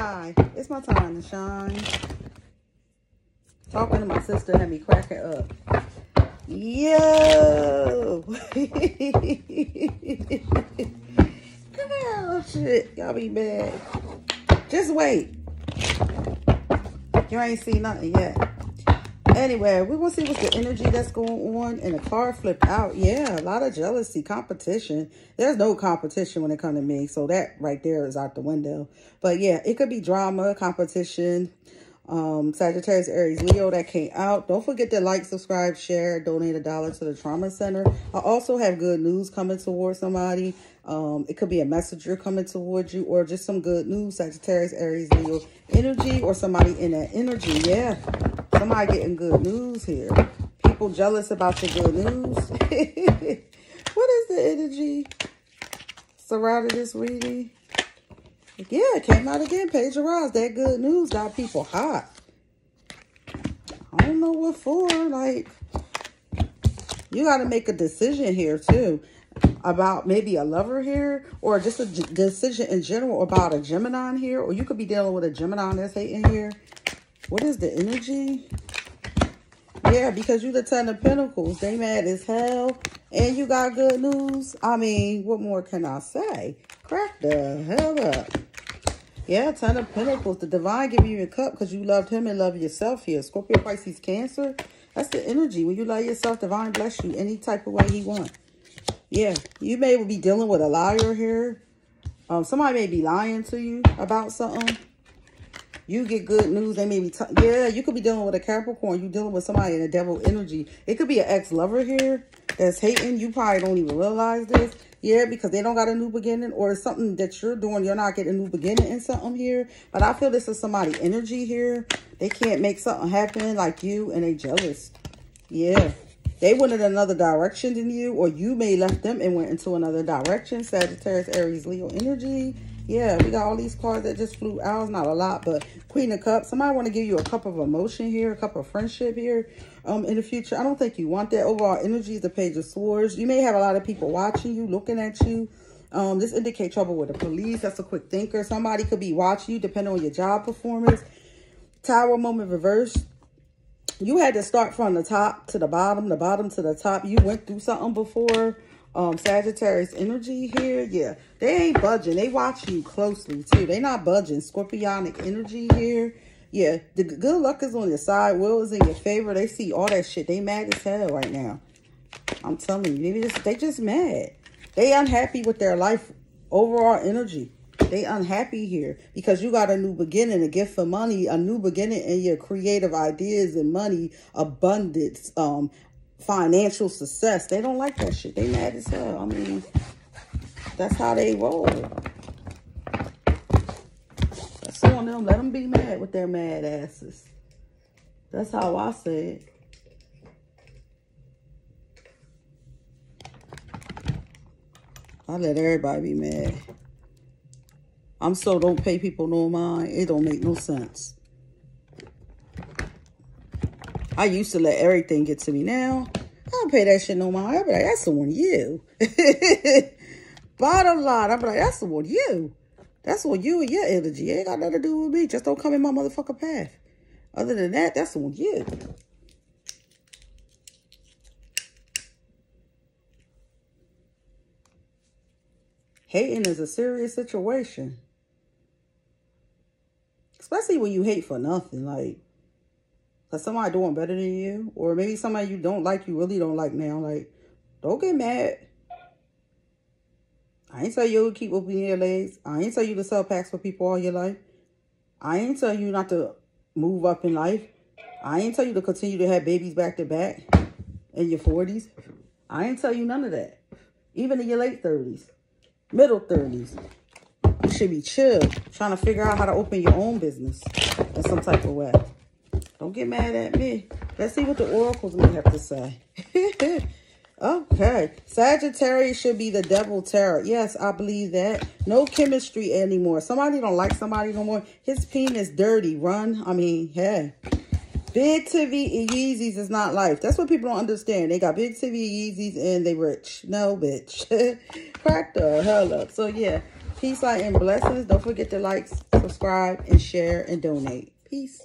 Hi, it's my time to shine. Talking to my sister had me cracking up. Yo! oh, shit. Y'all be bad. Just wait. You ain't seen nothing yet. Anyway, we will see what's the energy that's going on. And the card flipped out. Yeah, a lot of jealousy, competition. There's no competition when it comes to me. So that right there is out the window. But yeah, it could be drama, competition. Um, Sagittarius, Aries, Leo that came out. Don't forget to like, subscribe, share, donate a dollar to the Trauma Center. I also have good news coming towards somebody. Um, it could be a messenger coming towards you or just some good news, Sagittarius, Aries, Leo energy or somebody in that energy. Yeah, somebody getting good news here. People jealous about your good news. what is the energy surrounding this reading? Yeah, it came out again. Page of Rods. That good news got people hot. I don't know what for. Like, you got to make a decision here, too about maybe a lover here or just a decision in general about a Gemini here. Or you could be dealing with a Gemini that's hating here. What is the energy? Yeah, because you the Ten of Pentacles. They mad as hell. And you got good news. I mean, what more can I say? Crack the hell up. Yeah, Ten of Pentacles. The Divine give you a cup because you loved him and love yourself here. Scorpio, Pisces, Cancer. That's the energy. When you love yourself, Divine bless you any type of way he wants. Yeah, you may be dealing with a liar here. Um, somebody may be lying to you about something. You get good news. They may be, yeah, you could be dealing with a Capricorn. You dealing with somebody in a devil energy. It could be an ex-lover here that's hating. You probably don't even realize this. Yeah, because they don't got a new beginning or something that you're doing. You're not getting a new beginning in something here. But I feel this is somebody energy here. They can't make something happen like you and they jealous. Yeah. They went in another direction than you, or you may left them and went into another direction. Sagittarius, Aries, Leo energy. Yeah, we got all these cards that just flew out. Not a lot, but Queen of Cups. Somebody want to give you a cup of emotion here, a cup of friendship here um, in the future. I don't think you want that. Overall energy is the Page of Swords. You may have a lot of people watching you, looking at you. Um, this indicates trouble with the police. That's a quick thinker. Somebody could be watching you depending on your job performance. Tower moment reverse you had to start from the top to the bottom, the bottom to the top. You went through something before. Um, Sagittarius energy here. Yeah, they ain't budging. They watch you closely, too. They not budging. Scorpionic energy here. Yeah, the good luck is on your side. Will is in your favor. They see all that shit. They mad as hell right now. I'm telling you. They just, they just mad. They unhappy with their life overall energy. They unhappy here because you got a new beginning, a gift for money, a new beginning in your creative ideas and money, abundance, um, financial success. They don't like that shit. They mad as hell. I mean, that's how they roll. That's on them. Let them be mad with their mad asses. That's how I say it. I let everybody be mad. I'm so don't pay people no mind. It don't make no sense. I used to let everything get to me. Now, I don't pay that shit no mind. I be like, that's the one you. Bottom line, I be like, that's the one you. That's what you and your energy. It ain't got nothing to do with me. Just don't come in my motherfucking path. Other than that, that's the one you. Hating is a serious situation. Especially when you hate for nothing, like, because somebody doing better than you, or maybe somebody you don't like, you really don't like now, like, don't get mad. I ain't tell you to keep opening your legs. I ain't tell you to sell packs for people all your life. I ain't tell you not to move up in life. I ain't tell you to continue to have babies back to back in your 40s. I ain't tell you none of that. Even in your late 30s, middle 30s. You should be chill, trying to figure out how to open your own business in some type of way. Don't get mad at me. Let's see what the oracles may have to say. okay. Sagittarius should be the devil tarot. Yes, I believe that. No chemistry anymore. Somebody don't like somebody no more. His penis dirty. Run. I mean, hey. Big TV and Yeezys is not life. That's what people don't understand. They got big TV Yeezys and they rich. No, bitch. Crack the hell up. So, yeah. Peace, light, and blessings. Don't forget to like, subscribe, and share, and donate. Peace.